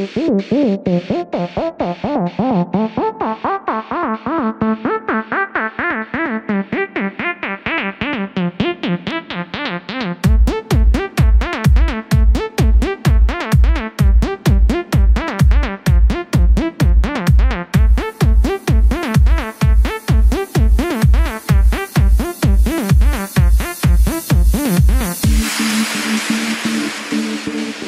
Mm-hmm. うん